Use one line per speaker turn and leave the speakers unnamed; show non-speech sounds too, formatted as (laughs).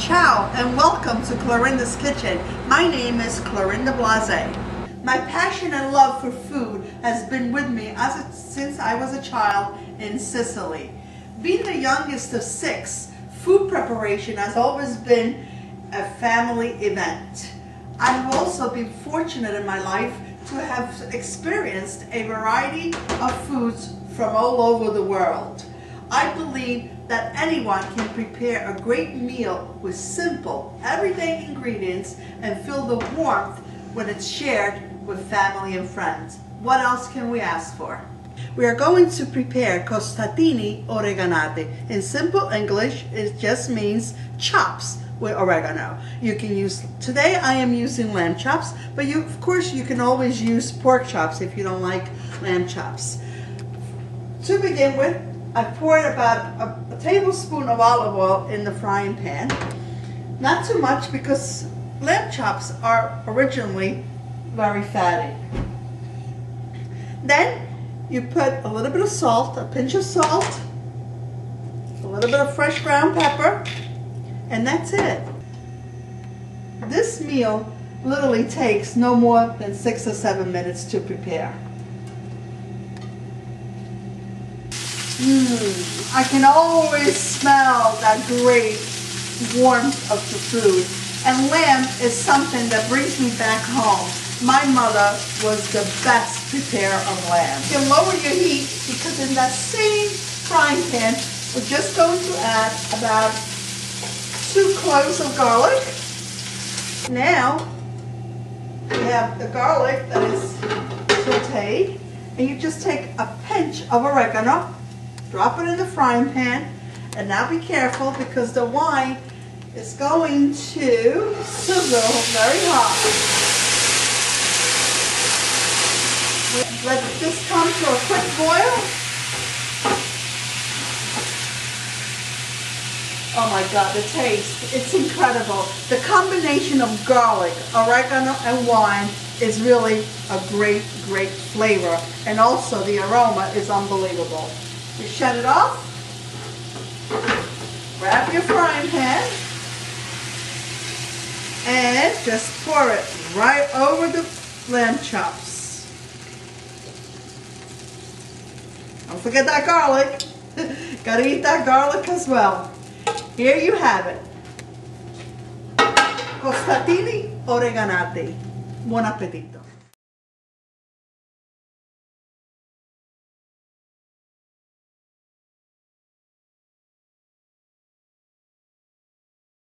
Ciao and welcome to Clorinda's Kitchen. My name is Clorinda Blase. My passion and love for food has been with me since I was a child in Sicily. Being the youngest of six, food preparation has always been a family event. I have also been fortunate in my life to have experienced a variety of foods from all over the world. I believe that anyone can prepare a great meal with simple, everyday ingredients and feel the warmth when it's shared with family and friends. What else can we ask for? We are going to prepare costatini oreganati. In simple English, it just means chops with oregano. You can use, today I am using lamb chops, but you, of course you can always use pork chops if you don't like lamb chops. To begin with, I poured about a, a tablespoon of olive oil in the frying pan. Not too much because lamb chops are originally very fatty. Then you put a little bit of salt, a pinch of salt, a little bit of fresh ground pepper, and that's it. This meal literally takes no more than six or seven minutes to prepare. Mmm, I can always smell that great warmth of the food. And lamb is something that brings me back home. My mother was the best preparer of lamb. You lower your heat because in that same frying pan, we're just going to add about two cloves of garlic. Now, we have the garlic that is sauteed, and you just take a pinch of oregano drop it in the frying pan, and now be careful because the wine is going to sizzle very hot. Let this come to a quick boil. Oh my God, the taste, it's incredible. The combination of garlic, oregano, and wine is really a great, great flavor. And also the aroma is unbelievable. You shut it off. Grab your frying pan. And just pour it right over the lamb chops. Don't forget that garlic. (laughs) Gotta eat that garlic as well. Here you have it. Costatini oreganati. Buon appetito.